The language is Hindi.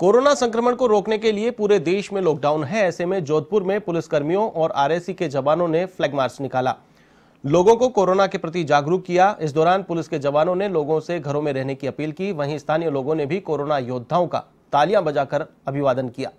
कोरोना संक्रमण को रोकने के लिए पूरे देश में लॉकडाउन है, ऐसे में जोधपुर में पुलिसकर्मियों और आरएसी के जवानों ने फ्लैग मार्च निकाला। लोगों को कोरोना के प्रति जागरूक किया। इस दौरान पुलिस के जवानों ने लोगों से घरों में रहने की अपील की। वहीं स्थानीय लोगों ने भी कोरोना योद्धाओं का तालियाँ बजाकर अभिवादन किया।